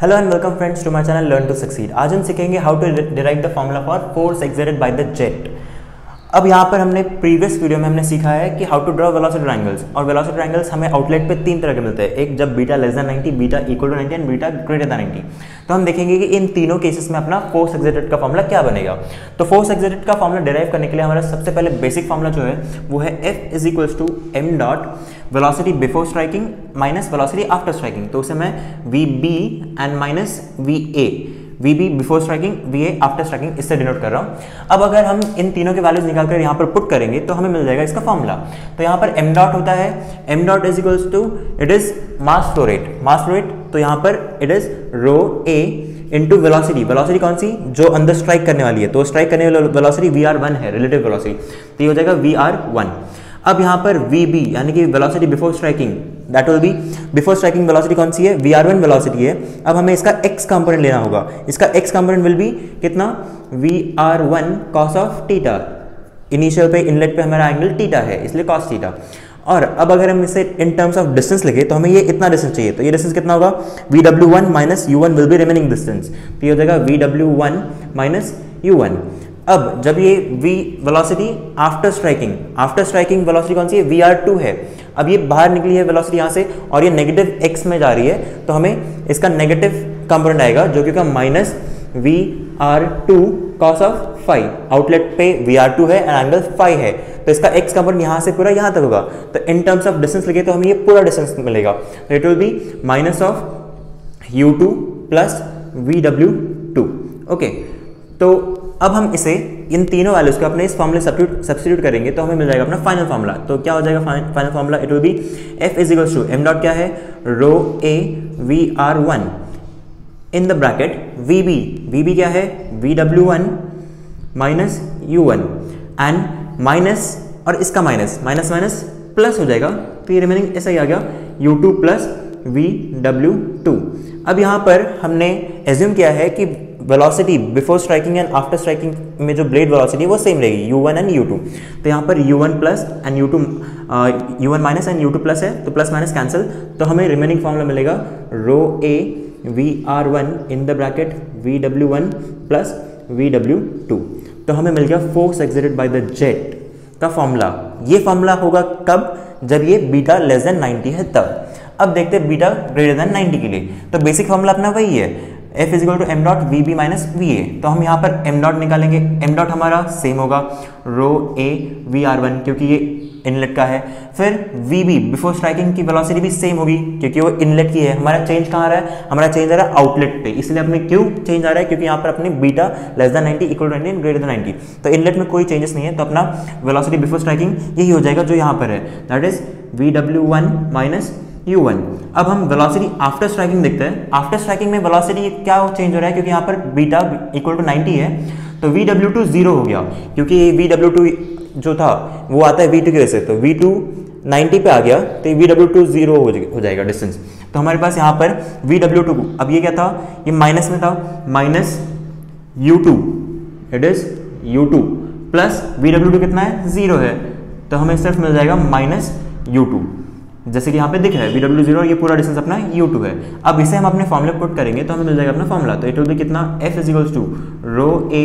Hello and welcome friends to my channel learn to succeed आज हम सीखेंगे how to derive the formula for force exerted by the jet अब यहाँ पर हमने प्रीवियस वीडियो में हमने सीखा है कि how to draw velocity triangles और वेलोसिटी ट्रायंगल्स हमें आउटलेट पे तीन तरह के मिलते हैं। एक जब beta less than 90 beta equal to 90 and beta greater than 90 तो हम देखेंगे कि इन तीनों केसेस में अपना फोर्स एक्सर्टेड का फॉर्मूला क्या बनेगा। तो फोर्स एक्सर्टेड का फॉर्मूला डिराइव करने के लिए हमारा सबसे पहले बेसिक फॉर्मूला जो है, वो है F is equals to M dot velocity before striking minus velocity after striking तो उसे मैं V B and minus V A V B before striking V A after striking इससे डिनोट कर रहा हूँ। अब अगर हम इन तीनों के वैल्यूज़ निकाल कर यहाँ पर पुट करेंगे तो हमें मिल जाएगा इसका फॉर्मूला तो यहाँ पर एम डॉट होता है। M dot is equals to it is mass flow rate mass flow rate तो यहाँ पर it is rho A into velocity velocity कौन सी? जो अंदर स्ट्राइक करने वाली है। तो स्ट्राइक करने वाली वेलोसिटी वी आर वन है रिलेटिव वेलोसिटी तो ये हो जाएगा वी आर वन अब यहाँ पर वी बी यानी कि velocity before striking that will be before striking velocity कौन सी है? वी आर वन वेलोसिटी है। अब हमें इसका एक्स कंपोनेंट लेना होगा। इसका एक्स कंपोनेंट विल बी कितना? V R one cos of theta initial पे इनलेट पे हमारा एंगल टीटा है, इसलिए कॉस टीटा और अब अगर हम इसे इन टर्म्स ऑफ़ डिस्टेंस लिखे तो हमें ये इतना डिस्टेंस चाहिए। तो ये डिस्टेंस कितना होगा? V W one minus U one will be remaining distance तो ये हो जाएगा V W one minus U one अब जब ये v velocity after striking after striking velocity कौन सी है? वी आर टू है। अब ये बाहर निकली है वेलोसिटी यहाँ से और ये नेगेटिव x में जा रही है तो हमें इसका नेगेटिव कंपोनेंट आएगा, जो कि होगा minus V R two cos of five outlet पे वी आर टू है एंड एंगल फाइव है। तो इसका x कंपोनेंट यहाँ से पूरा यहाँ तक होगा। तो इन टर्म्स ऑफ़ डिस्टेंस लगे तो हमें ये पूरा डिस्टेंस मिलेगा। It will be minus of U two plus V W two okay तो अब हम इसे, इन तीनों वैल्यूज़ को अपने इस फॉर्मूले सब्सिट्यूट करेंगे तो हमें मिल जाएगा अपना फाइनल फॉर्मूला तो क्या हो जाएगा final formula it will be F is equals to M dot क्या है? Rho A V R one in the bracket V B V B क्या है? V W one minus U one and minus और इसका minus minus minus plus हो जाएगा। तो ये रिमेनिंग ऐसा ही आ गया। U two plus V W two अब यहाँ पर हमने एज्यूम किया है कि velocity before striking and after striking में जो ब्लेड वेलोसिटी वो सेम रहेगी U one and U two तो यहाँ पर U one plus and U two U one minus and U two plus है तो प्लस माइनस कैंसिल तो हमें रिमेनिंग फॉर्मूला मिलेगा rho A V R one in the bracket V W one plus V W two तो हमें मिल गया force exerted by the jet का फॉर्मूला ये फॉर्मूला होगा कब? जब ये बीटा लेस देन 90 है तब. अब देखते हैं बीटा ग्रेटर देन 90 के लिए. तो बेसिक फॉर्मूला अपना वही है F equal to M dot V B minus V A तो हम यहाँ पर एम डॉट निकालेंगे। एम डॉट हमारा सेम होगा। Rho A V R one क्योंकि ये इनलेट का है। फिर वी बी बिफोर स्ट्राइकिंग की वेलोसिटी भी सेम होगी, क्योंकि वो इनलेट की है। हमारा चेंज कहाँ आ रहा है? हमारा चेंज आ रहा है आउटलेट पे। इसलिए अपने क्यों चेंज आ रहा है? क्योंकि यहाँ पर अपने beta less than 90 equal to 90 greater than 90 तो इनलेट में कोई चेंजेस नहीं है। तो अपना वेलोसिटी बिफोर स्ट्राइकिंग यही हो जाएगा जो यहाँ पर है। That is V W one minus U one अब हम वेलोसिटी आफ्टर स्ट्राइकिंग देखते हैं। आफ्टर स्ट्राइकिंग में वेलोसिटी क्या चेंज हो रहा है? क्योंकि यहाँ पर बीटा इक्वल टू 90 है। तो वी डब्ल्यू टू ज़ीरो हो गया। क्योंकि वी डब्ल्यू टू जो था, वो आता है वी टू की वजह से। तो वी टू नाइन्टी पे आ गया। तो वी डब्ल्यू टू ज़ीरो हो जाएगा डिस्टेंस तो हमारे पास यहाँ पर वी डब्ल्यू टू अब ये क्या था? ये माइनस में था। Minus U two it is U two plus V W two कितना है? ज़ीरो है। तो हमें सिर्फ़ मिल जाएगा माइनस यू टू जैसे कि यहाँ पे दिख रहा है वी डब्ल्यू ज़ीरो ये पूरा डिस्टेंस अपना यू टू है। अब इसे हम अपने फॉर्मुले पुट करेंगे तो हमें मिल जाएगा अपना फॉर्मुला तो इट विल बी कितना? F is equals to rho A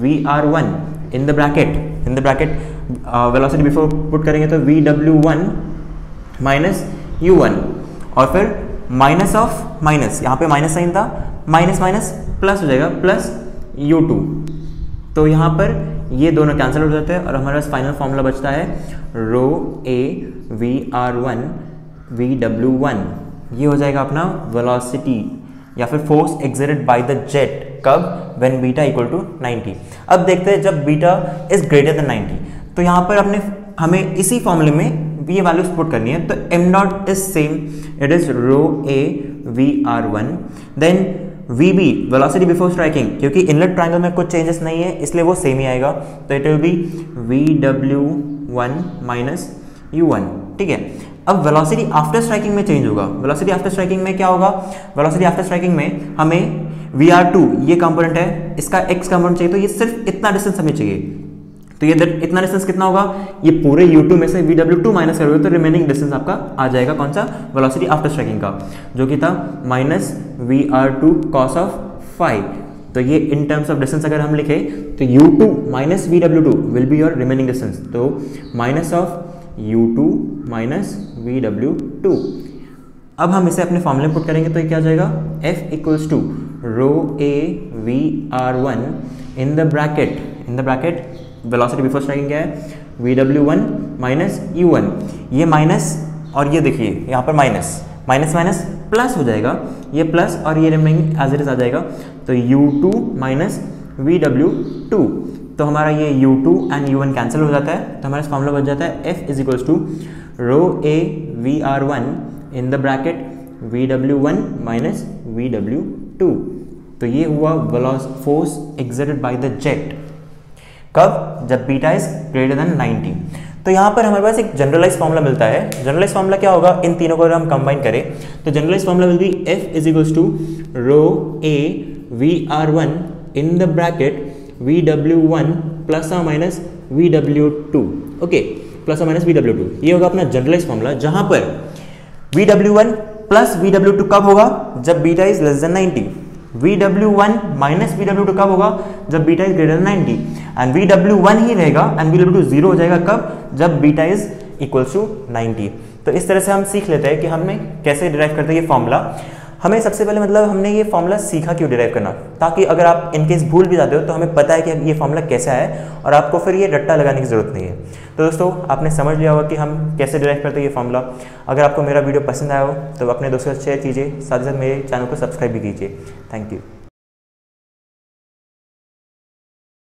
V R one in the bracket in the bracket velocity before put करेंगे तो V W one minus U one और फिर माइनस ऑफ़ माइनस यहाँ पे minus sign था। Minus minus plus हो जाएगा plus U two तो यहाँ पर ये दोनों कैंसिल हो जाते हैं और हमारे पास फाइनल फॉर्मूला बचता है rho A V R one V W one ये हो जाएगा अपना वेलोसिटी या फिर force exerted by the jet कब? व्हेन बीटा इक्वल टू 90 अब देखते हैं जब बीटा इज़ ग्रेटर देन 90 तो यहाँ पर अपने हमें इसी फॉर्मूले में ये वैल्यूज़ पुट करनी है तो M naught is same it is rho A V R one then V B velocity before striking क्योंकि इनलेट ट्राइंगल में कुछ चेंजेस नहीं है, इसलिए वो सेम ही आएगा। तो it will be V W one minus you one ठीक है? अब वेलोसिटी आफ्टर स्ट्राइकिंग में चेंज होगा। वेलासिटी आफ्टर स्ट्राइकिंग में क्या होगा? वेलोसिटी आफ्टर स्ट्राइकिंग में हमें वी आर टू ये कंपोनेंट है, इसका एक्स कंपोनेंट चाहिए तो ये सिर्फ़ इतना डिस्टेंस हमें चाहिए। तो ये इतना डिस्टेंस कितना होगा? ये पूरे u2 में से vw2 माइनस करोगे तो रिमेनिंग डिस्टेंस आपका आ जाएगा कौन सा? वेलोसिटी आफ्टर स्ट्राइकिंग का, जो कि था minus V R two cos of five तो ये इन टर्म्स ऑफ़ डिस्टेंस अगर हम लिखे तो u2 minus V W two will be your remaining distance तो minus of u2 minus V W two अब हम इसे अपने फॉर्मूले पुट करेंगे तो ये क्या जाएगा? F equals to rho A V R one in the bracket in the bracket velocity before striking क्या है? V W one minus U one ये माइनस और ये देखिए, यहाँ पर माइनस माइनस माइनस प्लस हो जाएगा. ये प्लस और ये रिमेनिंग एज इट इज़ आ जाएगा. तो U two minus V W two तो हमारा ये U two and U one cancel हो जाता है. तो हमारा फॉर्मूला बच जाता है. F is equals to rho A V R one in the bracket V W one minus V W two तो ये हुआ force exerted by the jet कब? जब बीटा इज़ ग्रेटर देन 90 तो यहाँ पर हमारे पास एक जनरलाइज फॉर्मूला मिलता है। जनरलाइज फॉर्मूला क्या होगा? इन तीनों को अगर हम कंबाइन करें तो generalize formula will be F is equals to rho A V R one in the bracket V W one plus और minus V W two okay plus और माइनस वी डब्ल्यू टू ये होगा अपना generalise formula जहाँ पर V W one plus V W two कब होगा? जब beta is less than 90 V W one minus V W two कब होगा? जब beta is greater ninety and V W one ही रहेगा and V W two zero हो जाएगा कब? जब beta is equals to ninety तो इस तरह से हम सीख लेते हैं कि हमें कैसे डिराइव करते हैं ये फॉर्मूला हमें सबसे पहले मतलब हमने ये फॉर्मूला सीखा क्यों डिराइव करना? ताकि अगर आप इनकेस भूल भी जाते हो तो हमें पता है कि ये फॉर्मूला कैसा है और आपको फिर ये रट्टा लगाने की ज़रूरत नहीं है। तो दोस्तों, आपने समझ लिया होगा कि हम कैसे डिराइव करते हैं ये फॉर्मूला अगर आपको मेरा वीडियो पसंद आया हो तो अपने दोस्तों से शेयर कीजिए। साथ ही साथ मेरे चैनल को सब्सक्राइब भी कीजिए। Thank you